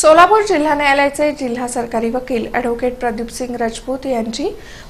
सोलापूर जिल्हा न्यायालयाचे जिल्हा सरकारी वकील अॅडव्होकेट प्रदीपसिंग राजपूत यांची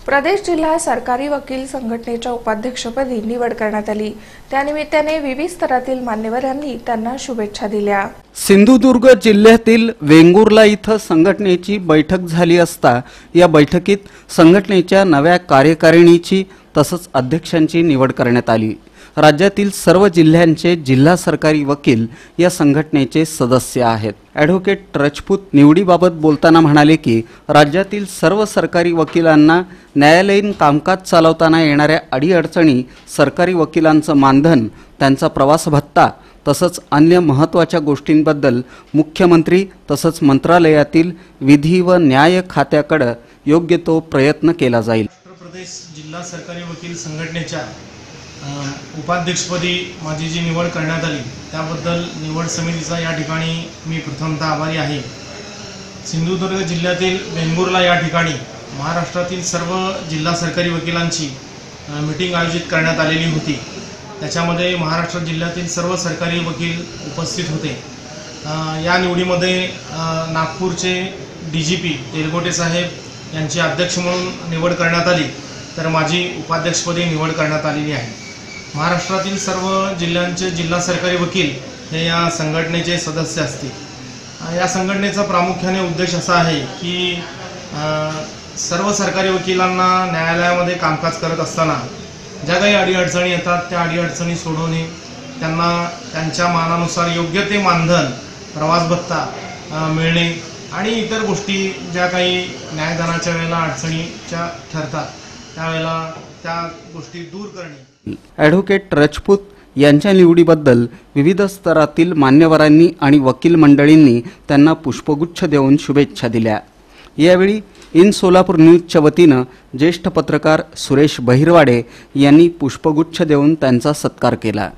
प्रदेश जिल्हा सरकारी वकील संघटनेच्या उपाध्यक्षपदी निवड करण्यात आली. त्यानिमित्ताने विविध स्तरातील मान्यवरांनी त्यांना शुभेच्छा दिल्या. सिंधुदुर्ग जिल्ह्यातील वेंगुर्ला इथं संघटनेची बैठक झाली असता या बैठकीत संघटनेच्या नव्या कार्यकारिणीची तसंच अध्यक्षांची निवड करण्यात आली. राज्यातील सर्व जिल्ह्यांचे जिल्हा सरकारी वकील या संघटनेचे सदस्य आहेत. ॲडव्होकेट रजपूत निवडीबाबत बोलताना म्हणाले की राज्यातील सर्व सरकारी वकिलांना न्यायालयीन कामकाज चालवताना येणाऱ्या अडीअडचणी सरकारी वकिलांचं मानधन त्यांचा प्रवास भत्ता तसंच अन्य महत्त्वाच्या गोष्टींबद्दल मुख्यमंत्री तसंच मंत्रालयातील विधी व न्याय खात्याकडं योग्य तो प्रयत्न केला जाईल. उत्तर प्रदेश जिल्हा सरकारी वकील संघटनेच्या उपाध्यक्षपदी माझी जी निवड करण्यात आली त्याबद्दल निवड समितीचा या ठिकाणी मी प्रथमतः आभारी आहे. सिंधुदुर्ग जिल्ह्यातील वेंगुर्ला या ठिकाणी महाराष्ट्रातील सर्व जिल्हा सरकारी वकिलांची मीटिंग आयोजित करण्यात आलेली होती. त्याच्यामध्ये महाराष्ट्र जिल्ह्यातील सर्व सरकारी वकील उपस्थित होते. या निवडीमध्ये नागपूरचे डी जी पी तेलगोटे साहेब यांची अध्यक्ष म्हणून निवड करण्यात आली. तर माझी उपाध्यक्षपदी निवड करण्यात आलेली आहे. महाराष्ट्रातील सर्व जिल्ह्यांचे जिल्हा सरकारी वकील हे या संघटनेचे सदस्य असतील. या संघटनेचा प्रामुख्याने उद्देश असा आहे की सर्व सरकारी वकिलांना न्यायालयामध्ये कामकाज करत असताना ज्या काही अडीअडचणी येतात त्या अडीअडचणी सोडवणे त्यांना त्यांच्या मानानुसार योग्य ते मानधन प्रवास भत्ता मिळणे आणि इतर गोष्टी ज्या काही न्यायदानाच्या वेळेला अडचणीच्या ठरतात. त्यावेळेला त्या गोष्टी दूर करणे. ॲडव्होकेट राजपूत यांच्या निवडीबद्दल विविध स्तरातील मान्यवरांनी आणि वकील मंडळींनी त्यांना पुष्पगुच्छ देऊन शुभेच्छा दिल्या. यावेळी इन सोलापूर न्यूजच्या वतीनं ज्येष्ठ पत्रकार सुरेश बहिरवाडे यांनी पुष्पगुच्छ देऊन त्यांचा सत्कार केला.